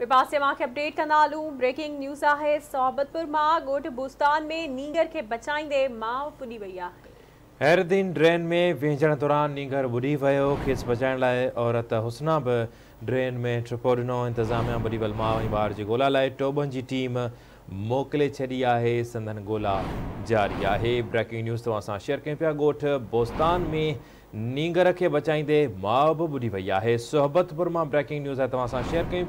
विपासे माँ के अपडेट कंदा हलूं ब्रेकिंग न्यूज़ आहे सोहबतपुर माँ। गोट बुस्तान में नींगर के बचाईंदे माउ पुॼी वई आहे दिन ड्रेन में विझण दौरान नींगर ॿुॾी वियो। खेसि बचाइण लाइ औरत हुसना बि ड्रेन में ट्रिपो ॾिनो। इंतिज़ामिया ॿुॾी वियल माउ ऐं ॿार जी ॻोल्हा लाइ टोबनि जी टीम मोकिले छॾी आहे, संदन ॻोल्हा जारी आहे। ब्रेकिंग न्यूज़ सां शेयर कयूं पिया बोस्तान में नींगर खे बचाईंदे माउ बि ॿुॾी वई आहे। सोहबतपुर माँ ब्रेकिंग न्यूज़ आहे, तव्हां सां शेयर कयूं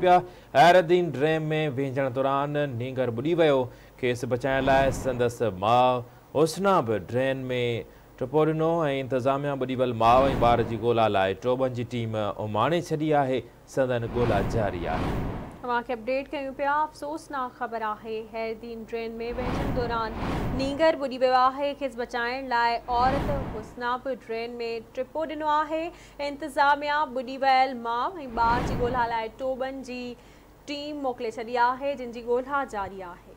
में विझण दौरान नींगर ॿुॾी वियो खेसि बचाइण लाइ संदसि माउ हुसना बि ड्रेन में टपो ॾिनो ऐं इंतिज़ामिया ॿुॾी वियल माउ ऐं ॿार जी ॻोल्हा लाइ टीम उमाणे छॾी आहे, संदन ॻोल्हा जारी आहे। तव्हांखे अपडेट क्यों पे अफ़सोसनाक ख़बर आहे हैरदीन ट्रेन में वहण दौरान नीगर बुरी विवाह खेसि बचाइण लाइ औरत हुसनाप ट्रेन में ट्रिपो दिनों आहे, इंतिज़ामिया ॿुॾी वियल ऐं ॿार जी ॻोल्हा लाइ टोबनि जी टीम मोकिले छी है जिनकी जी ॻोल्हा जारी आहे।